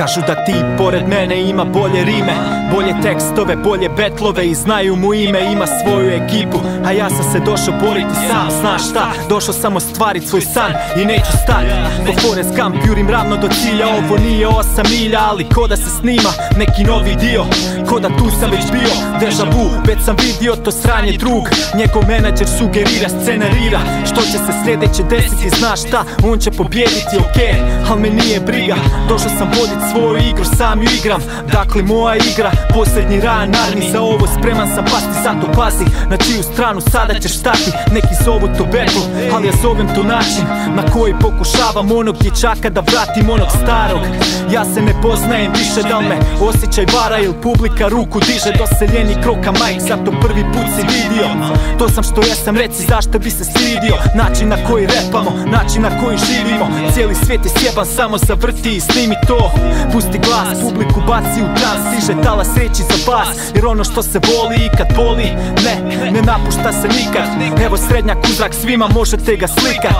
Kažu da ti pored mene ima bolje rime Bolje tekstove, bolje betlove I znaju mu ime, ima svoju ekipu A ja sam se došao boriti sam Znaš šta, došao sam ostvarit svoj san I neću stati Po Forest Gump jurim ravno do cilja Ovo nije osam milja, ali ko da se snima? Neki novi dio, ko da tu sam već bio? Deja vu, već sam vidio to sranje drug. Njegov menadžer sugerira, scenarira Što će se sljedeće desiti, znaš šta? On će pobjediti, okej, al me nije briga. Došao sam vodit svoju igru, sam ju igram. Dakle moja igra, posljednji ran armi Za ovo spreman sam pasti, zato pazi. Na čiju stranu sada ćeš stati? Neki zovu to battle, ali ja zovem to način Na koji pokušavam onog dječaka da vratim onog starog. Ja se ne poznajem više, da me osjećaj vara ili publika ruku diže? Doseljeni kroka majk, zato prvi put si vidio. To sam što jesam, reci zašto bi se stidio? Način na koji repamo, način na koji živimo. Cijeli svijet je sjeban, samo zavrti i snimi to Pusti glas, publiku baci u trans Stiže talas reći za vas. Jer ono što se voli i kad boli. Ne, ne napušta se nikad. Evo srednjak uzrak svima možete ga slikat.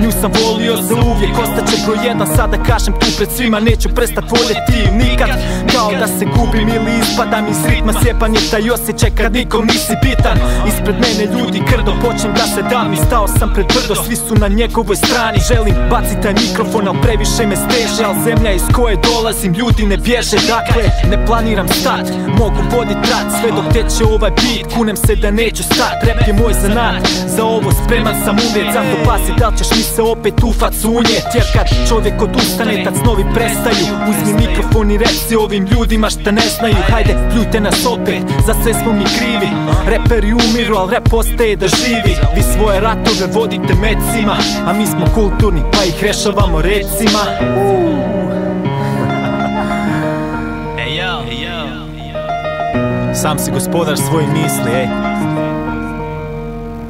Nju sam volio za uvijek Ostaće broj jedan. Sada kažem tu pred svima Neću prestat voljeti nikad. Kao da se gubim ili ispadam iz ritma. Sjepan je taj osjećaj kad nikom nisi bitan. Ispred mene ljudi krdo počnem da se dam. I stao sam pred brdo svi su na njegovoj strani. Želim bacit taj mikrofon al previše me steže. Al zemlja iz koje dolazim ljudi ne bježe Dakle. Ne planiram stat Mogu vodit rat. Sve dok teče ovaj beat Kunem se da neću stat. Rap je moj zanat Za ovo spreman sam uvijek Zato pazi da li ćeš mi se opet u facu unijet Jer kad čovjek odustane tad snovi prestaju. Uzmi mikrofon i reci ovim ljudima šta ne znaju. Hajde pljujte nas opet Za sve smo mi krivi. Reperi umiru al rap ostaje da živi. Vi svoje ratove vodite mecima A mi smo kulturni pa ih rešavamo recima Sam si gospodar svojih misli, ej.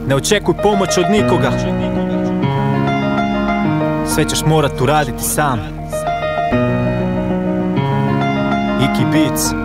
Ne očekuj pomoć od nikoga. Sve ćeš morat uraditi sam. Iki Beats